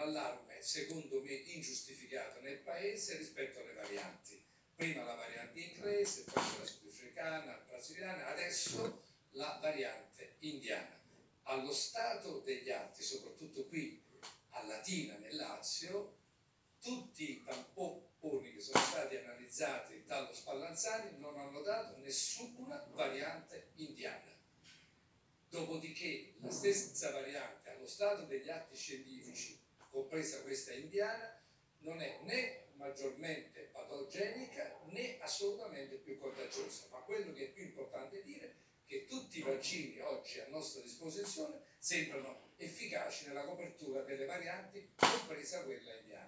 allarme secondo me ingiustificato nel paese rispetto alle varianti. Prima la variante inglese, poi quella sudafricana, brasiliana, adesso la variante indiana. Allo stato degli atti, soprattutto qui a Latina nel Lazio, tutti i tamponi che sono stati analizzati dallo Spallanzani non hanno dato nessuna variante indiana. Dopodiché la stessa variante allo stato degli atti scientifici, compresa questa indiana, non è né maggiormente patogenica né assolutamente più contagiosa. Ma quello che è più importante dire è che tutti i vaccini oggi a nostra disposizione sembrano efficaci nella copertura delle varianti, compresa quella indiana.